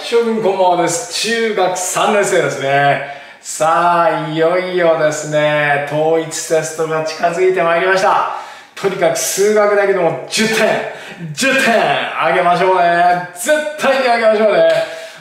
諸君こんばんはです。中学3年生ですね。さあ、いよいよですね、統一テストが近づいてまいりました。とにかく数学だけでも10点、10点あげましょうね。絶対にあげましょうね。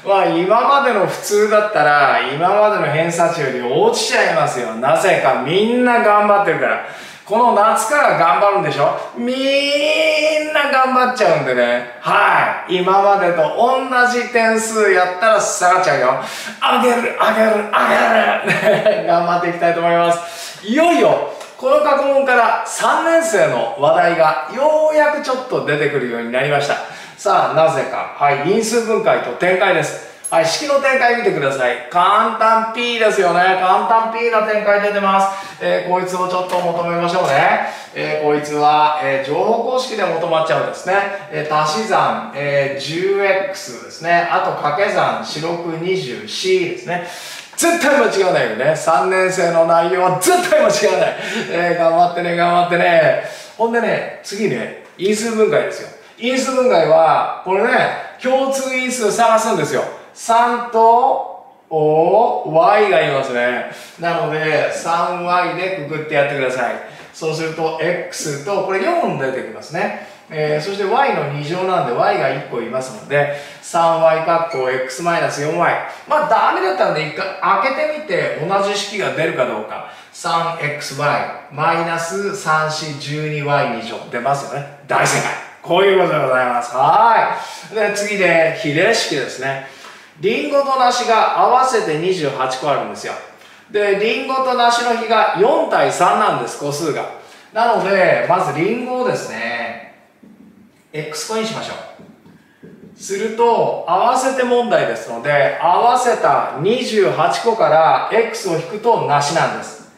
まあ今までの普通だったら、今までの偏差値より落ちちゃいますよ。なぜかみんな頑張ってるから。この夏から頑張るんでしょ？みんな頑張っちゃうんでね。はい。今までと同じ点数やったら下がっちゃうよ。あげる、あげる、あげる。頑張っていきたいと思います。いよいよ、この過去問から3年生の話題がようやくちょっと出てくるようになりました。さあ、なぜか。はい。因数分解と展開です。はい、式の展開見てください。簡単 P ですよね。簡単 P の展開出てます。えー、こいつをちょっと求めましょうね。えー、こいつは、えー、乗法公式で求まっちゃうんですね。えー、足し算、えー、10x ですね。あと掛け算、四六 20c ですね。絶対間違わないよね。3年生の内容は絶対間違わない。えー、頑張ってね、頑張ってね。ほんでね、次ね、因数分解ですよ。因数分解は、これね、共通因数探すんですよ。3と O、Y がいますね。なので、3Y でくくってやってください。そうすると、X と、これ4出てきますね。えー、そして Y の2乗なんで Y が1個いますので、3Y 括弧 X-4Y。まあ、ダメだったんで、一回開けてみて、同じ式が出るかどうか。3XY マイナス 3412Y2 乗出ますよね。大正解。こういうことでございます。はい。で、次で、比例式ですね。リンゴと梨が合わせて28個あるんですよ。で、リンゴと梨の比が4対3なんです、個数が。なので、まずリンゴをですね、x 個にしましょう。すると、合わせて問題ですので、合わせた28個から x を引くと梨なんです。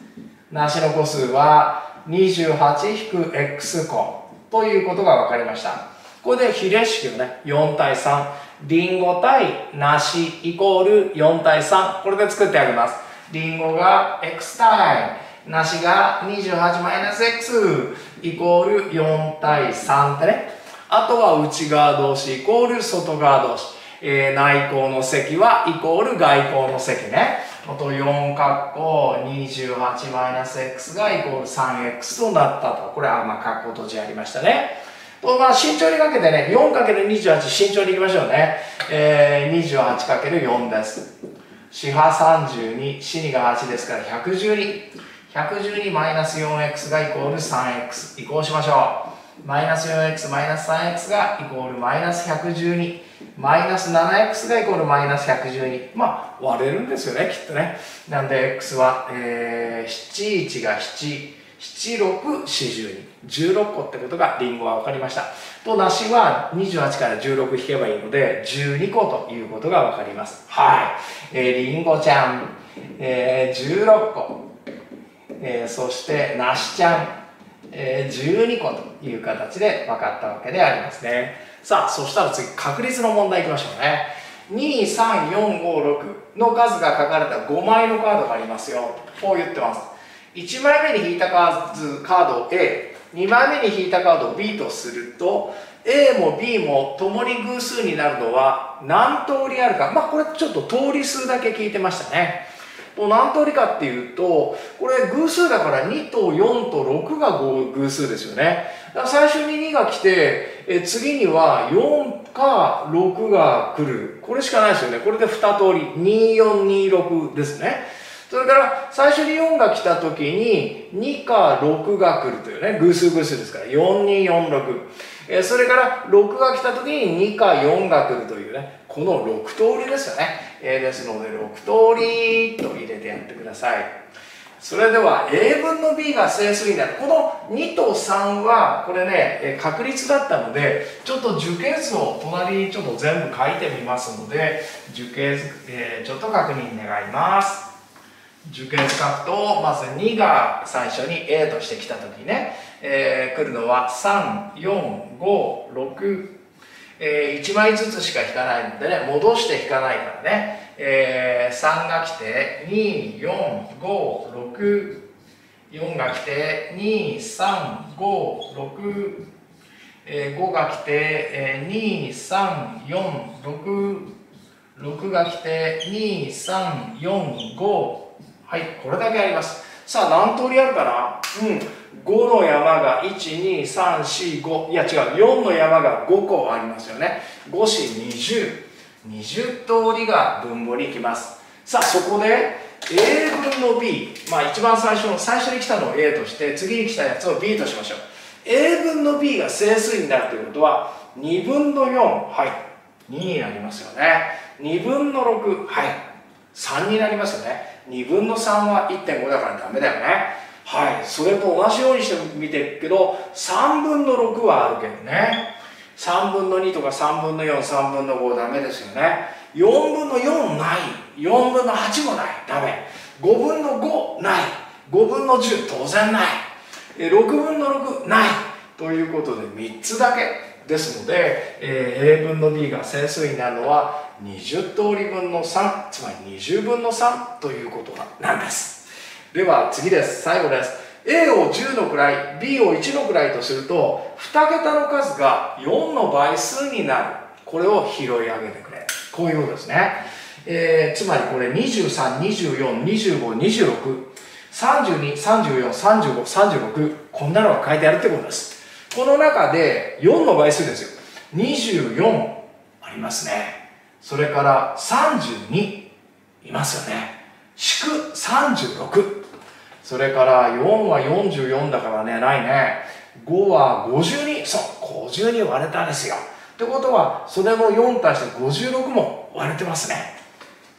梨の個数は 28-x 個ということが分かりました。これで比例式をね、4対3。リンゴ対梨イコール4対3。これで作ってあげます。リンゴが x 対梨が28マイナス x イコール4対3ってね。あとは内側同士イコール外側同士。えー、内項の積はイコール外項の積ね。あと4括弧28マイナス x がイコール 3x となったと。これはまあ括弧閉じありましたね。まあ慎重にかけてね、4×28 慎重にいきましょうね。えー、28×4 です。四波32、四2が8ですから112。112マイナス 4x がイコール 3x。移行しましょう。マイナス 4x マイナス 3x がイコールマイナス112。マイナス 7x がイコールマイナス112。まあ割れるんですよね、きっとね。なんで x は、えー、71が7。7642 16個ってことがリンゴは分かりました。と梨は28から16引けばいいので12個ということが分かります。はい、えー、リンゴちゃん、えー、16個、えー、そして梨ちゃん、えー、12個という形で分かったわけでありますね。さあそしたら次確率の問題いきましょうね。23456の数が書かれた5枚のカードがありますよ。こう言ってます。1枚目に引いたカード A2 枚目に引いたカード B とすると A も B も共に偶数になるのは何通りあるか。まあこれちょっと通り数だけ聞いてましたね。もう何通りかっていうとこれ偶数だから2と4と6が偶数ですよね。だから最初に2が来てえ次には4か6が来る。これしかないですよね。これで2通り。2426ですね。それから最初に4が来た時に2か6が来るというね偶数偶数ですから4246、えー、それから6が来た時に2か4が来るというねこの6通りですよね、えー、ですので6通りと入れてやってください。それでは A 分の B が整数になる。この2と3はこれね確率だったのでちょっと樹形図を隣にちょっと全部書いてみますので樹形図、えー、ちょっと確認願います。受験書くとまず2が最初に A として来た時ね、えー、来るのは3456、えー、1枚ずつしか引かないのでね戻して引かないからね、えー、3が来て24564が来て2356えー、5が来て、えー、2346 6が来て2345はいこれだけあります。さあ何通りあるかな？うん。5の山が12345いや違う。4の山が5個ありますよね。5四20 20通りが分母に行きます。さあそこで A 分の B まあ一番最初の最初に来たのを A として次に来たやつを B としましょう。A 分の B が整数になるということは2分の4はい。2になりますよね。2分の6はい。3になりますよね。2分の3は1.5だからダメだよね。はい。それと同じようにしてみてるけど3分の6はあるけどね。3分の2とか3分の43分の5ダメですよね。4分の4ない。4分の8もない。ダメ。5分の5ない。5分の10当然ない。6分の6ない。ということで3つだけですので、えー、A 分の B が整数になるのは20通り分の3つまり20分の3ということなんです。では次です。最後です。A を10の位 B を1の位とすると2桁の数が4の倍数になる。これを拾い上げてくれ。こういうことですね、えー、つまりこれ2324252632343536こんなのが書いてあるってことです。この中で4の倍数ですよ。24ありますね。それから32いますよね。祝36それから4は44だからねないね。5は52そう52割れたんですよ。ってことはそれの4足して56も割れてますね。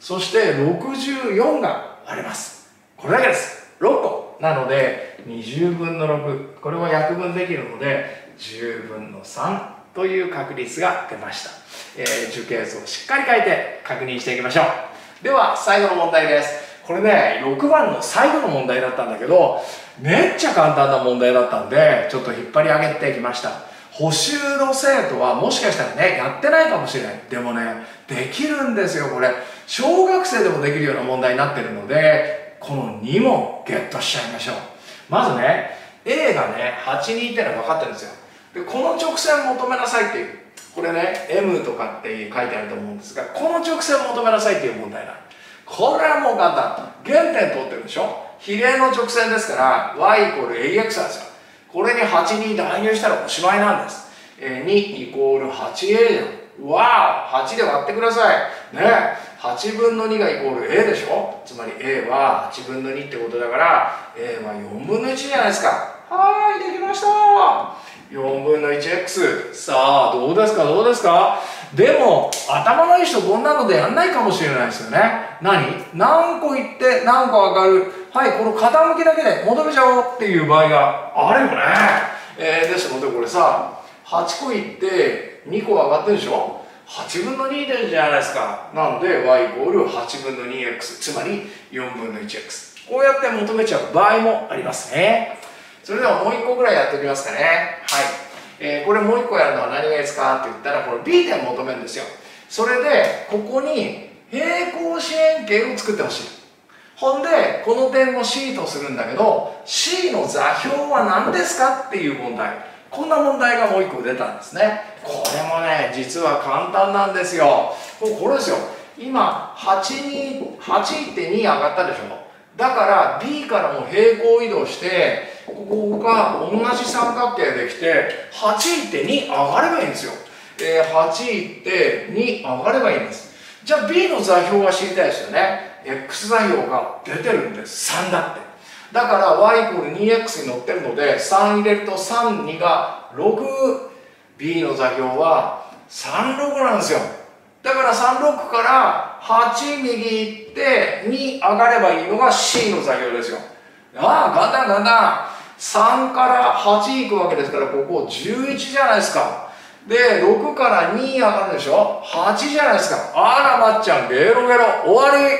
そして64が割れます。これだけです。6個。なので20分の6これは約分できるので10分の3という確率が出ました、えー、樹形図をしっかり書いて確認していきましょう。では最後の問題です。これね6番の最後の問題だったんだけどめっちゃ簡単な問題だったんでちょっと引っ張り上げてきました。補習の生徒はもしかしたらねやってないかもしれない。でもねできるんですよこれ。小学生でもできるような問題になってるのでこの2問ゲットしちゃいましょう。まずね A がね82ってのは分かってるんですよ。でこの直線求めなさいっていう。これね M とかって書いてあると思うんですがこの直線求めなさいっていう問題なこれはもう簡単。原点通ってるでしょ？比例の直線ですから y イコール ax なんですよ。これに8に代入したらおしまいなんです、えー、2イコール 8a じゃん。わあ8で割ってください。ね8分の2がイコール a でしょ？つまり a は8分の2ってことだから a は4分の1じゃないですか。はいできました。4分の 1x さあどうですか？どうですか？でも頭のいい人こんなのでやんないかもしれないですよね。何？何個いって何個上がる？はいこの傾きだけで求めちゃおうっていう場合があるよね、えー、ですのでこれさ8個いって2個上がってるでしょ？8分の2でじゃないですか。なので y イコール8分の 2x つまり4分の 1x こうやって求めちゃう場合もありますね。それではもう1個ぐらいやっておきますかね。はい。えー、これもう一個やるのは何がいいですかって言ったらこれ B 点求めるんですよ。それでここに平行四辺形を作ってほしいほんでこの点を C とするんだけど C の座標は何ですかっていう問題。こんな問題がもう一個出たんですね。これもね実は簡単なんですよ。これですよ。今8に8って2上がったでしょ。だから B からも平行移動してここが同じ三角形できて8って2上がればいいんですよ、えー、8って2上がればいいんです。じゃあ B の座標が知りたいですよね。X 座標が出てるんです。3だって。だから y イコール 2x に乗ってるので3入れると32が 6B の座標は36なんですよ。だから36から8右行って2上がればいいのが C の座標ですよ。ああ簡単簡単。3から8いくわけですからここ11じゃないですか。で6から2上がるでしょ。8じゃないですか。あらまっちゃんゲロゲロ。終わり、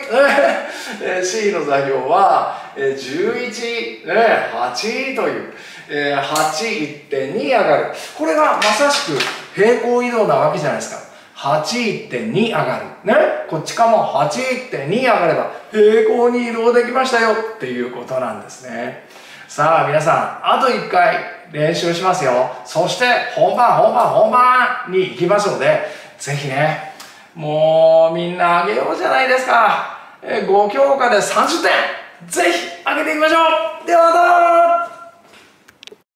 え C の座標は、え11、ね、8という、え8 1.2上がる。これがまさしく平行移動なわけじゃないですか。8.2上がる。ね。こっちかも8.2上がれば平行に移動できましたよっていうことなんですね。さあ皆さん、あと1回練習しますよ。そして本番、本番、本番に行きますので、ぜひね、もうみんなあげようじゃないですか。え、5教科で30点ぜひ上げていきましょうでは